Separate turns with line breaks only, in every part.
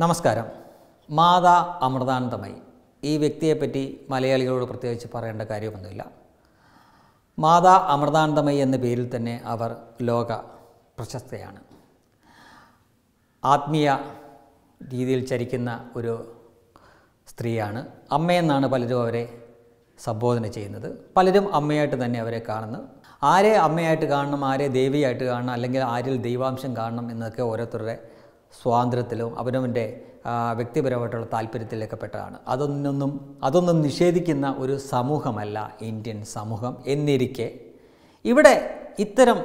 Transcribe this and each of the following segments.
നമസ്കാരം. മാതാ അമൃതാനന്ദമയി. ഈ വ്യക്തിയെപ്പറ്റി മലയാളികളോട് പ്രത്യേകിച്ച് പറയേണ്ട കാര്യമൊന്നുമില്ല. മാതാ അമൃതാനന്ദമയി എന്ന പേരിൽ തന്നെ അവർ ലോക പ്രശസ്തയാണ്. ആത്മീയ രീതിയിൽ ചരിക്കുന്ന ഒരു സ്ത്രീയാണ്. അമ്മയെന്നാണ് പലരും അവരെ സംബോധന ചെയ്യുന്നത്. പലരും അമ്മയായിട്ട് തന്നെ അവരെ കാണുന്നു. ആരെ അമ്മയായിട്ട് കാണണം ആരെ ദേവിയായിട്ട് കാണണം അല്ലെങ്കിൽ ആരിൽ ദൈവാംശം കാണണം എന്നൊക്കെ ഓരോരുത്തരുടെ സ്വാതന്ത്ര്യത്തിലും അവനവന്റെ വ്യക്തിപരമായിട്ടുള്ള താല്പര്യത്തിലൊക്കെ പെട്ടതാണ് അതൊന്നും അതൊന്നും നിഷേധിക്കുന്ന ഒരു സമൂഹമല്ല ഇന്ത്യൻ സമൂഹം എന്നിരിക്കെ. ഇവിടെ ഇത്തരം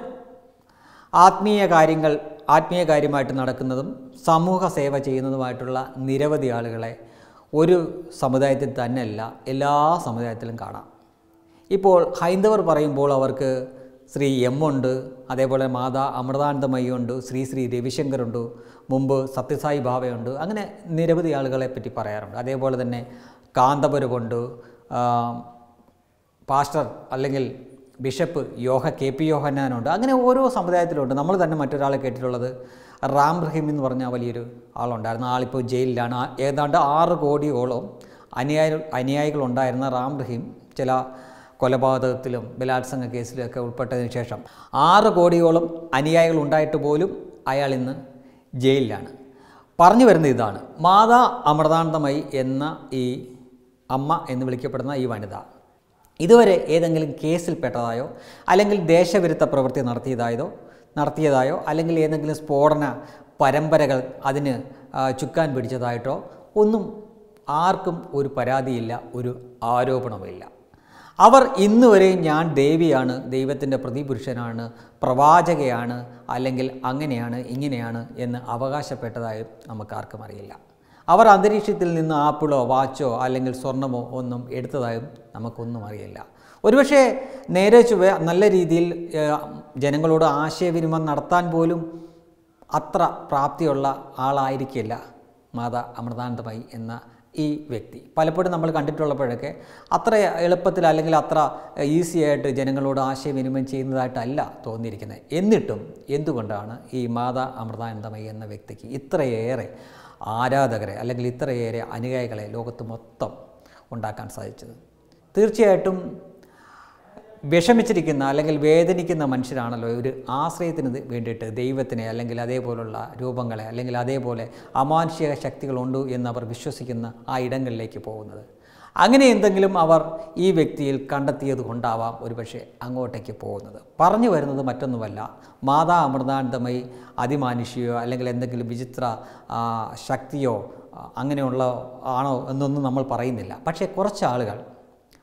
ആത്മീയ കാര്യങ്ങൾ ആത്മീയ കാര്യമായിട്ട് നടക്കുന്നതും സമൂഹ സേവ ചെയ്യുന്നതുമായിട്ടുള്ള നിരവധി ആളുകളെ ഒരു സമുദായത്തിൽ തന്നെയല്ല എല്ലാ സമുദായത്തിലും കാണാം. ഇപ്പോൾ ഹൈന്ദവർ പറയുമ്പോൾ അവർക്ക് ശ്രീ എം ഉണ്ട് അതേപോലെ മാതാ അമൃതാനന്ദമയി ഉണ്ട് ശ്രീ ശ്രീ രവിശങ്കറുണ്ട് മുമ്പ് സത്യസായി ഭാവയുണ്ട് അങ്ങനെ നിരവധി ആളുകളെ പറ്റി പറയാറുണ്ട്. അതേപോലെ തന്നെ കാന്തപുരമുണ്ട് പാസ്റ്റർ അല്ലെങ്കിൽ ബിഷപ്പ് യോഹ കെ പി യോഹന്നാനുണ്ട് അങ്ങനെ ഓരോ സമുദായത്തിലുണ്ട്. നമ്മൾ തന്നെ മറ്റൊരാളെ കേട്ടിട്ടുള്ളത് റാം റഹീം എന്ന് പറഞ്ഞ വലിയൊരു ആളുണ്ടായിരുന്നു. ആളിപ്പോൾ ജയിലിലാണ്. ഏതാണ്ട് ആറ് കോടിയോളം അനുയായി അനുയായികളുണ്ടായിരുന്ന റാം റഹീം ചില കൊലപാതകത്തിലും ബലാത്സംഗ കേസിലൊക്കെ ഉൾപ്പെട്ടതിന് ശേഷം ആറ് കോടിയോളം അനുയായികൾ ഉണ്ടായിട്ട് പോലും അയാൾ ഇന്ന് ജയിലിലാണ്. പറഞ്ഞു വരുന്ന ഇതാണ്. മാതാ അമൃതാനന്ദമയി എന്ന ഈ അമ്മ എന്ന് വിളിക്കപ്പെടുന്ന ഈ വനിത ഇതുവരെ ഏതെങ്കിലും കേസിൽപ്പെട്ടതായോ അല്ലെങ്കിൽ ദേശവിരുദ്ധ പ്രവൃത്തി നടത്തിയതായതോ നടത്തിയതായോ അല്ലെങ്കിൽ ഏതെങ്കിലും സ്ഫോടന പരമ്പരകൾ അതിന് ചുക്കാൻ പിടിച്ചതായിട്ടോ ഒന്നും ആർക്കും ഒരു പരാതിയില്ല ഒരു ആരോപണമില്ല അവർ ഇന്ന് വരെ ഞാൻ ദേവിയാണ് ദൈവത്തിന്റെ പ്രതിപുരുഷനാണ് പ്രവാചകയാണ് അല്ലെങ്കിൽ അങ്ങനെയാണ് ഇങ്ങനെയാണ് എന്ന് അവകാശപ്പെട്ടതായി നമുക്കാർക്കും അറിയില്ല. അവർ അന്തരീക്ഷത്തിൽ നിന്ന് ആപ്പിളോ വാച്ചോ അല്ലെങ്കിൽ സ്വർണമോ ഒന്നും എടുത്തതായും നമുക്കൊന്നും അറിയില്ല. ഒരുപക്ഷെ നേരെ ചുവ നല്ല രീതിയിൽ ജനങ്ങളോട് ആശയവിനിമയം നടത്താൻ പോലും അത്ര പ്രാപ്തിയുള്ള ആളായിരിക്കില്ല മാതാ അമൃതാനന്ദമായി എന്ന ഈ വ്യക്തി. പലപ്പോഴും നമ്മൾ കണ്ടിട്ടുള്ളപ്പോഴൊക്കെ അത്ര എളുപ്പത്തിൽ അല്ലെങ്കിൽ അത്ര ഈസി ആയിട്ട് ജനങ്ങളോട് ആശയവിനിമയം ചെയ്യുന്നതായിട്ടല്ല തോന്നിയിരിക്കുന്നത്. എന്നിട്ടും എന്തുകൊണ്ടാണ് ഈ മാതാ അമൃതാനന്ദമയി എന്ന വ്യക്തിക്ക് ഇത്രയേറെ ആരാധകരെ അല്ലെങ്കിൽ ഇത്രയേറെ അനുയായികളെ ലോകത്ത് മൊത്തം ഉണ്ടാക്കാൻ സാധിച്ചത്? തീർച്ചയായിട്ടും വിഷമിച്ചിരിക്കുന്ന അല്ലെങ്കിൽ വേദനിക്കുന്ന മനുഷ്യരാണല്ലോ. ഒരു ആശ്രയത്തിന് വേണ്ടിയിട്ട് ദൈവത്തിനെ അല്ലെങ്കിൽ അതേപോലുള്ള രൂപങ്ങളെ അല്ലെങ്കിൽ അതേപോലെ അമാനുഷിക ശക്തികളുണ്ട് എന്ന് അവർ വിശ്വസിക്കുന്ന ആ ഇടങ്ങളിലേക്ക് പോകുന്നത്. അങ്ങനെ എന്തെങ്കിലും അവർ ഈ വ്യക്തിയിൽ കണ്ടെത്തിയത് കൊണ്ടാവാം ഒരുപക്ഷെ അങ്ങോട്ടേക്ക് പോകുന്നത്. പറഞ്ഞു വരുന്നത് മറ്റൊന്നുമല്ല. മാതാ അമൃതാനന്ദമയി അതിമാനുഷിയോ അല്ലെങ്കിൽ എന്തെങ്കിലും വിചിത്ര ശക്തിയോ അങ്ങനെയുള്ള ആണോ എന്നൊന്നും നമ്മൾ പറയുന്നില്ല. പക്ഷേ കുറച്ച് ആളുകൾ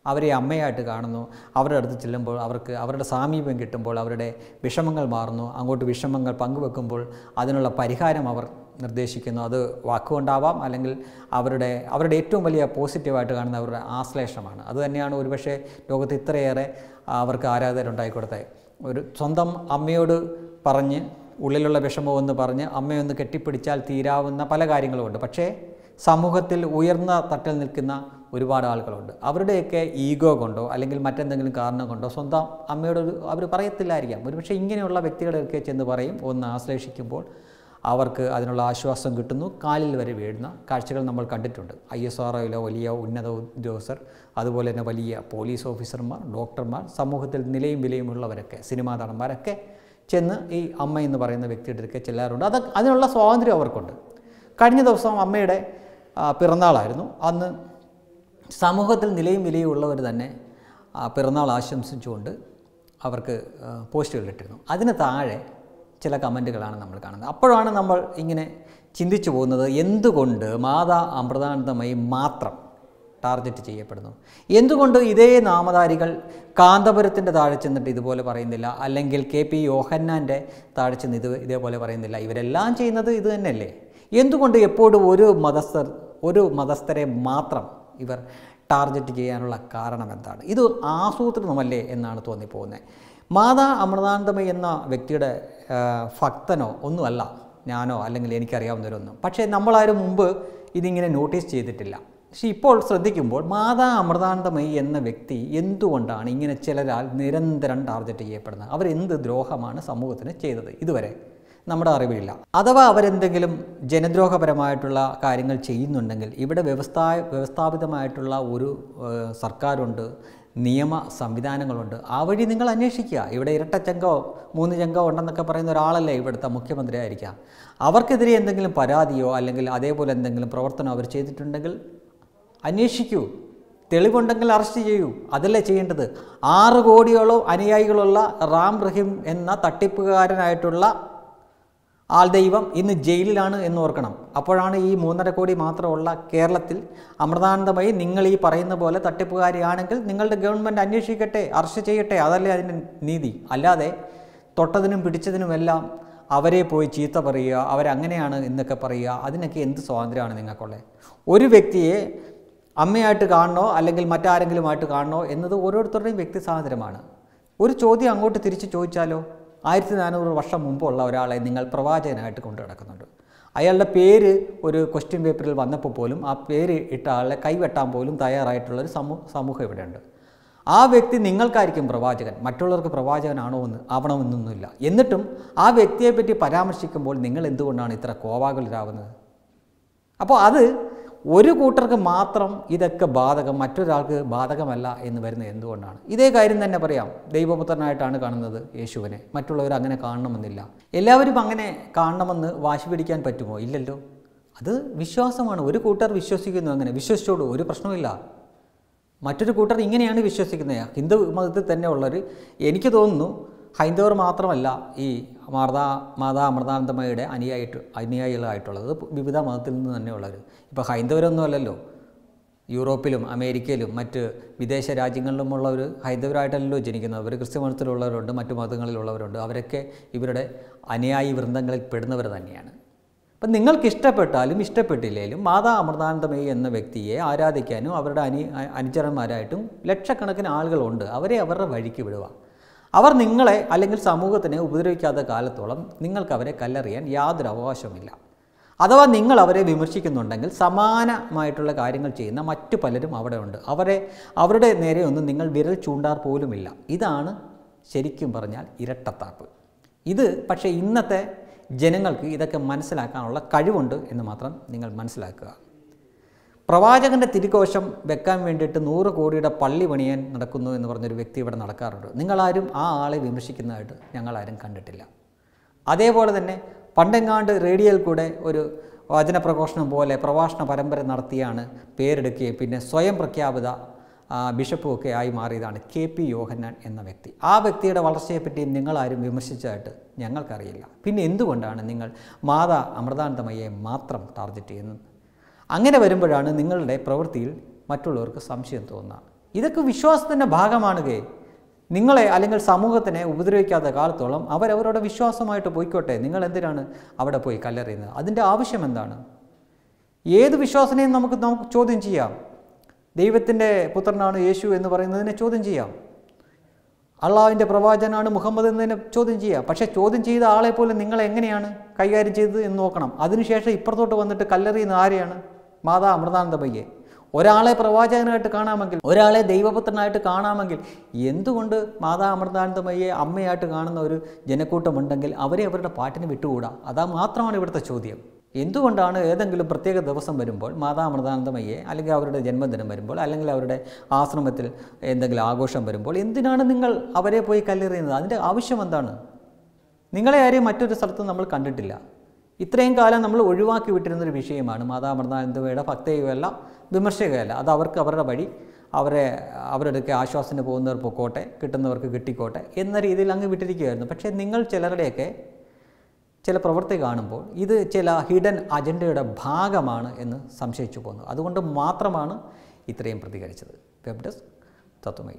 അവരെ അമ്മയായിട്ട് കാണുന്നു. അവരുടെ അടുത്ത് ചെല്ലുമ്പോൾ അവർക്ക് അവരുടെ സാമീപ്യം കിട്ടുമ്പോൾ അവരുടെ വിഷമങ്ങൾ മാറുന്നു. അങ്ങോട്ട് വിഷമങ്ങൾ പങ്കുവെക്കുമ്പോൾ അതിനുള്ള പരിഹാരം അവർ നിർദ്ദേശിക്കുന്നു. അത് വാക്കുകൊണ്ടാവാം അല്ലെങ്കിൽ അവരുടെ അവരുടെ ഏറ്റവും വലിയ പോസിറ്റീവായിട്ട് കാണുന്ന അവരുടെ ആശ്ലേഷമാണ്. അതുതന്നെയാണ് ഒരുപക്ഷെ ലോകത്ത് ഇത്രയേറെ അവർക്ക് ആരാധകരുണ്ടായിക്കൊടുത്തത് ഒരു സ്വന്തം അമ്മയോട് പറഞ്ഞ് ഉള്ളിലുള്ള വിഷമമെന്ന് പറഞ്ഞ് അമ്മയൊന്ന് കെട്ടിപ്പിടിച്ചാൽ തീരാവുന്ന പല കാര്യങ്ങളുമുണ്ട്. പക്ഷേ സമൂഹത്തിൽ ഉയർന്ന തട്ടിൽ നിൽക്കുന്ന ഒരുപാട് ആളുകളുണ്ട്. അവരുടെയൊക്കെ ഈഗോ കൊണ്ടോ അല്ലെങ്കിൽ മറ്റെന്തെങ്കിലും കാരണം കൊണ്ടോ സ്വന്തം അമ്മയോട് അവർ പറയത്തില്ലായിരിക്കാം. ഒരുപക്ഷെ ഇങ്ങനെയുള്ള വ്യക്തികളെയൊക്കെ ചെന്ന് പറയും ഒന്ന് ആശ്ലേഷിക്കുമ്പോൾ അവർക്ക് അതിനുള്ള ആശ്വാസം കിട്ടുന്നു. കാലിൽ വരെ വീഴുന്ന കാഴ്ചകൾ നമ്മൾ കണ്ടിട്ടുണ്ട്. ഐ എസ് വലിയ ഉന്നത ഉദ്യോഗസ്ഥർ അതുപോലെ തന്നെ വലിയ പോലീസ് ഓഫീസർമാർ ഡോക്ടർമാർ സമൂഹത്തിൽ നിലയും വിലയുമുള്ളവരൊക്കെ സിനിമാ നടന്മാരൊക്കെ ചെന്ന് ഈ അമ്മ എന്ന് പറയുന്ന വ്യക്തിയുടെ അടുക്കെ ചെല്ലാറുണ്ട്. അത് അതിനുള്ള സ്വാതന്ത്ര്യം അവർക്കുണ്ട്. കഴിഞ്ഞ ദിവസം അമ്മയുടെ പിറന്നാളായിരുന്നു. അന്ന് സമൂഹത്തിൽ നിലയും വിലയും ഉള്ളവർ തന്നെ പിറന്നാൾ ആശംസിച്ചുകൊണ്ട് അവർക്ക് പോസ്റ്റുകൾ ഇട്ടിരുന്നു. അതിന് താഴെ ചില കമന്റുകളാണ് നമ്മൾ കാണുന്നത്. അപ്പോഴാണ് നമ്മൾ ഇങ്ങനെ ചിന്തിച്ചു പോകുന്നത് എന്തുകൊണ്ട് മാതാ അമൃതാനന്ദമയി മാത്രം ടാർഗറ്റ് ചെയ്യപ്പെടുന്നു? എന്തുകൊണ്ട് ഇതേ നാമധാരികൾ കാന്തപുരത്തിന്റെ താഴെ ചെന്നിട്ട് ഇതുപോലെ പറയുന്നില്ല അല്ലെങ്കിൽ കെ പി യോഹന്നാന്റെ താഴെ ചെന്ന് ഇത് ഇതേപോലെ പറയുന്നില്ല? ഇവരെല്ലാം ചെയ്യുന്നത് ഇത് തന്നെയല്ലേ? എന്തുകൊണ്ട് എപ്പോഴും ഒരു മതസ്ഥർ ഒരു മതസ്ഥരെ മാത്രം ഇവർ ടാർഗറ്റ് ചെയ്യാനുള്ള കാരണം എന്താണ് ഇത് ആസൂത്രിതമല്ലേ എന്നാണ് തോന്നിപ്പോകുന്നത് മാതാ അമൃതാനന്ദമയി എന്ന വ്യക്തിയുടെ ഭക്തനോ ഒന്നുമല്ല ഞാനോ അല്ലെങ്കിൽ എനിക്കറിയാവുന്നവരൊന്നും. പക്ഷേ നമ്മളാരും മുമ്പ് ഇതിങ്ങനെ നോട്ടീസ് ചെയ്തിട്ടില്ല. പക്ഷെ ഇപ്പോൾ ശ്രദ്ധിക്കുമ്പോൾ മാതാ അമൃതാനന്ദമയി എന്ന വ്യക്തി എന്തുകൊണ്ടാണ് ഇങ്ങനെ ചിലരാൽ നിരന്തരം ടാർഗറ്റ് ചെയ്യപ്പെടുന്നത്? അവരെന്ത് ദ്രോഹമാണ് സമൂഹത്തിന് ചെയ്തത് ഇതുവരെ? നമ്മുടെ അറിവില്ല അഥവാ അവരെന്തെങ്കിലും ജനദ്രോഹപരമായിട്ടുള്ള കാര്യങ്ങൾ ചെയ്യുന്നുണ്ടെങ്കിൽ ഇവിടെ വ്യവസ്ഥാ വ്യവസ്ഥാപിതമായിട്ടുള്ള ഒരു സർക്കാരുണ്ട് നിയമ സംവിധാനങ്ങളുണ്ട് ആ വഴി നിങ്ങൾ അന്വേഷിക്കുക. ഇവിടെ ഇരട്ട ചങ്കോ മൂന്ന് ചങ്കോ ഉണ്ടെന്നൊക്കെ പറയുന്ന ഒരാളല്ലേ ഇവിടുത്തെ മുഖ്യമന്ത്രി ആയിരിക്കാം അവർക്കെതിരെ എന്തെങ്കിലും പരാതിയോ അല്ലെങ്കിൽ അതേപോലെ എന്തെങ്കിലും പ്രവർത്തനം അവർ ചെയ്തിട്ടുണ്ടെങ്കിൽ അന്വേഷിക്കൂ. തെളിവുണ്ടെങ്കിൽ അറസ്റ്റ് ചെയ്യൂ. അതല്ലേ ചെയ്യേണ്ടത്? ആറ് കോടിയോളം അനുയായികളുള്ള റാം റഹീം എന്ന തട്ടിപ്പുകാരനായിട്ടുള്ള ആൾ ദൈവം ഇന്ന് ജയിലിലാണ് എന്ന് ഓർക്കണം. അപ്പോഴാണ് ഈ മൂന്നര കോടി മാത്രമുള്ള കേരളത്തിൽ അമൃതാനന്ദമായി നിങ്ങൾ ഈ പറയുന്ന പോലെ തട്ടിപ്പുകാരിയാണെങ്കിൽ നിങ്ങളുടെ ഗവൺമെന്റ് അന്വേഷിക്കട്ടെ അറസ്റ്റ് ചെയ്യട്ടെ അതല്ലേ അതിന്റെ നീതി. അല്ലാതെ തൊട്ടതിനും പിടിച്ചതിനുമെല്ലാം അവരെ പോയി ചീത്ത പറയുക അവരങ്ങനെയാണ് എന്നൊക്കെ പറയുക അതിനൊക്കെ എന്ത് സ്വാതന്ത്ര്യമാണ് നിങ്ങൾക്കുള്ളത്? ഒരു വ്യക്തിയെ അമ്മയായിട്ട് കാണണോ അല്ലെങ്കിൽ മറ്റാരെങ്കിലുമായിട്ട് കാണണോ എന്നത് ഓരോരുത്തരുടെയും വ്യക്തി സ്വാതന്ത്ര്യമാണ്. ഒരു ചോദ്യം അങ്ങോട്ട് തിരിച്ച് ചോദിച്ചാലോ? ആയിരത്തി നാനൂറ് വർഷം മുമ്പുള്ള ഒരാളെ നിങ്ങൾ പ്രവാചകനായിട്ട് കൊണ്ടു നടക്കുന്നുണ്ട്. അയാളുടെ പേര് ഒരു ക്വസ്റ്റ്യൻ പേപ്പറിൽ വന്നപ്പോൾ പോലും ആ പേര് ഇട്ട ആളെ കൈവെട്ടാൻ പോലും തയ്യാറായിട്ടുള്ള ഒരു സമൂ സമൂഹം ഇവിടെയുണ്ട്. ആ വ്യക്തി നിങ്ങൾക്കായിരിക്കും പ്രവാചകൻ. മറ്റുള്ളവർക്ക് പ്രവാചകനാണോ എന്ന് ആവണമെന്നൊന്നുമില്ല. എന്നിട്ടും ആ വ്യക്തിയെപ്പറ്റി പരാമർശിക്കുമ്പോൾ നിങ്ങൾ എന്തുകൊണ്ടാണ് ഇത്ര കോവാകുലരാകുന്നത് അപ്പോൾ അത് ഒരു കൂട്ടർക്ക് മാത്രം ഇതൊക്കെ ബാധകം മറ്റൊരാൾക്ക് ബാധകമല്ല എന്ന് വരുന്നത് എന്തുകൊണ്ടാണ്? ഇതേ കാര്യം തന്നെ പറയാം. ദൈവപുത്രനായിട്ടാണ് കാണുന്നത് യേശുവിനെ. മറ്റുള്ളവർ അങ്ങനെ കാണണമെന്നില്ല. എല്ലാവരും അങ്ങനെ കാണണമെന്ന് വാശി പിടിക്കാൻ പറ്റുമോ? ഇല്ലല്ലോ. അത് വിശ്വാസമാണ്. ഒരു കൂട്ടർ വിശ്വസിക്കുന്നു അങ്ങനെ. വിശ്വസിച്ചോളൂ. ഒരു പ്രശ്നമില്ല മറ്റൊരു കൂട്ടർ ഇങ്ങനെയാണ് വിശ്വസിക്കുന്നത്. ഹിന്ദു മതത്തിൽ തന്നെ ഉള്ളവർ എനിക്ക് തോന്നുന്നു ഹൈന്ദവർ മാത്രമല്ല ഈ മാതാ മാതാ അമൃതാനന്ദമയുടെ അനുയായിട്ട് അനുയായികളായിട്ടുള്ളത് വിവിധ മതത്തിൽ നിന്ന് തന്നെയുള്ളവർ. ഇപ്പോൾ ഹൈന്ദവരൊന്നും അല്ലല്ലോ. യൂറോപ്പിലും അമേരിക്കയിലും മറ്റ് വിദേശ രാജ്യങ്ങളിലുമുള്ളവർ ഹൈന്ദവരായിട്ടല്ലോ ജനിക്കുന്നത്. അവർ ക്രിസ്ത്യ മതത്തിലുള്ളവരുണ്ട് മറ്റു മതങ്ങളിലുള്ളവരുണ്ട്. അവരൊക്കെ ഇവരുടെ അനുയായി വൃന്ദങ്ങളിൽ പെടുന്നവർ തന്നെയാണ്. അപ്പം നിങ്ങൾക്ക് ഇഷ്ടപ്പെട്ടാലും ഇഷ്ടപ്പെട്ടില്ലെങ്കിലും മാതാ അമൃതാനന്ദമയി എന്ന വ്യക്തിയെ ആരാധിക്കാനും അവരുടെ അനു അനുചരന്മാരായിട്ടും ലക്ഷക്കണക്കിന് ആളുകളുണ്ട് അവരെ അവരുടെ വഴിക്ക് വിടുക. അവർ നിങ്ങളെ അല്ലെങ്കിൽ സമൂഹത്തിനെ ഉപദ്രവിക്കാത്ത കാലത്തോളം നിങ്ങൾക്ക് അവരെ കല്ലെറിയാൻ യാതൊരു അവകാശവുമില്ല. അഥവാ നിങ്ങൾ അവരെ വിമർശിക്കുന്നുണ്ടെങ്കിൽ സമാനമായിട്ടുള്ള കാര്യങ്ങൾ ചെയ്യുന്ന മറ്റു പലരും അവിടെ ഉണ്ട്. അവരെ അവരുടെ നേരെ ഒന്നും നിങ്ങൾ വിരൽ ചൂണ്ടാർ പോലുമില്ല. ഇതാണ് ശരിക്കും പറഞ്ഞാൽ ഇരട്ടത്താപ്പ്. ഇത് പക്ഷേ ഇന്നത്തെ ജനങ്ങൾക്ക് ഇതൊക്കെ മനസ്സിലാക്കാനുള്ള കഴിവുണ്ട് എന്ന് മാത്രം നിങ്ങൾ മനസ്സിലാക്കുക. പ്രവാചകന്റെ തിരികോശം വെക്കാൻ വേണ്ടിയിട്ട് നൂറ് കോടിയുടെ പള്ളി പണിയാൻ നടക്കുന്നു എന്ന് പറഞ്ഞൊരു വ്യക്തി ഇവിടെ നടക്കാറുണ്ട്. നിങ്ങളാരും ആ ആളെ വിമർശിക്കുന്നതായിട്ട് ഞങ്ങളാരും കണ്ടിട്ടില്ല. അതേപോലെ തന്നെ പണ്ടെങ്ങാണ്ട് റേഡിയോയിൽ കൂടെ ഒരു വചനപ്രഘോഷണം പോലെ പ്രഭാഷണ പരമ്പര നടത്തിയാണ് പേരെടുക്കുകയും പിന്നെ സ്വയം പ്രഖ്യാപിത ബിഷപ്പും ഒക്കെ ആയി മാറിയതാണ് കെ പി യോഹന്നാൻ എന്ന വ്യക്തി. ആ വ്യക്തിയുടെ വളർച്ചയെപ്പറ്റി നിങ്ങളാരും വിമർശിച്ചതായിട്ട് ഞങ്ങൾക്കറിയില്ല. പിന്നെ എന്തുകൊണ്ടാണ് നിങ്ങൾ മാതാ അമൃതാനന്ദമയെ മാത്രം ടാർഗറ്റ് ചെയ്യുന്നത്? അങ്ങനെ വരുമ്പോഴാണ് നിങ്ങളുടെ പ്രവൃത്തിയിൽ മറ്റുള്ളവർക്ക് സംശയം തോന്നുക. ഇതൊക്കെ വിശ്വാസത്തിന്റെ ഭാഗമാണ് കേ നിങ്ങളെ അല്ലെങ്കിൽ സമൂഹത്തിനെ ഉപദ്രവിക്കാത്ത കാലത്തോളം അവരവരുടെ വിശ്വാസമായിട്ട് പോയിക്കോട്ടെ. നിങ്ങൾ എന്തിനാണ് അവിടെ പോയി കല്ലെറിയുന്നത്? അതിന്റെ ആവശ്യം എന്താണ്? ഏത് വിശ്വാസനെയും നമുക്ക് നമുക്ക് ചോദ്യം ചെയ്യാം. ദൈവത്തിന്റെ പുത്രനാണ് യേശു എന്ന് പറയുന്നതിനെ ചോദ്യം ചെയ്യാം. അള്ളാവിന്റെ പ്രവാചനാണ് മുഹമ്മദ് എന്നതിനെ ചോദ്യം ചെയ്യാം. പക്ഷേ ചോദ്യം ചെയ്ത ആളെ പോലെ നിങ്ങൾ എങ്ങനെയാണ് കൈകാര്യം ചെയ്തത് എന്ന് നോക്കണം. അതിനുശേഷം ഇപ്പുറത്തോട്ട് വന്നിട്ട് കല്ലെറിയുന്ന ആരെയാണ്? മാതാ അമൃതാനന്ദമയ്യെ ഒരാളെ പ്രവാചകനായിട്ട് കാണാമെങ്കിൽ ഒരാളെ ദൈവപുത്രനായിട്ട് കാണാമെങ്കിൽ എന്തുകൊണ്ട് മാതാ അമൃതാനന്ദമയ്യെ അമ്മയായിട്ട് കാണുന്ന ഒരു ജനക്കൂട്ടമുണ്ടെങ്കിൽ അവരെ അവരുടെ പാട്ടിന് വിട്ടുകൂടാ? അതാ മാത്രമാണ് ഇവിടുത്തെ ചോദ്യം. എന്തുകൊണ്ടാണ് ഏതെങ്കിലും പ്രത്യേക ദിവസം വരുമ്പോൾ മാതാ അമൃതാനന്ദമയ്യെ അല്ലെങ്കിൽ അവരുടെ ജന്മദിനം വരുമ്പോൾ അല്ലെങ്കിൽ അവരുടെ ആശ്രമത്തിൽ എന്തെങ്കിലും ആഘോഷം വരുമ്പോൾ എന്തിനാണ് നിങ്ങൾ അവരെ പോയി കല്ലെറിയുന്നത്? അതിന്റെ ആവശ്യം എന്താണ്? നിങ്ങളെ ആരെയും മറ്റൊരു സ്ഥലത്തും നമ്മൾ കണ്ടിട്ടില്ല. ഇത്രയും കാലം നമ്മൾ ഒഴിവാക്കി വിട്ടിരുന്നൊരു വിഷയമാണ്. മാതാ മൃതാനന്ദമയുടെ ഭക്തയുമല്ല വിമർശകയല്ല. അത് അവർക്ക് അവരുടെ വഴി അവരെ അവരുടെയൊക്കെ ആശ്വാസത്തിന് പോകുന്നവർ പൊക്കോട്ടെ കിട്ടുന്നവർക്ക് കിട്ടിക്കോട്ടെ എന്ന രീതിയിൽ അങ്ങ് വിട്ടിരിക്കുകയായിരുന്നു. പക്ഷേ നിങ്ങൾ ചിലരുടെയൊക്കെ ചില പ്രവൃത്തി കാണുമ്പോൾ ഇത് ചില ഹിഡൻ അജണ്ടയുടെ ഭാഗമാണ് എന്ന് സംശയിച്ചു പോകുന്നു. അതുകൊണ്ട് മാത്രമാണ് ഇത്രയും പ്രതികരിച്ചത്. വെബ് ഡെസ്ക് തത്വമൈ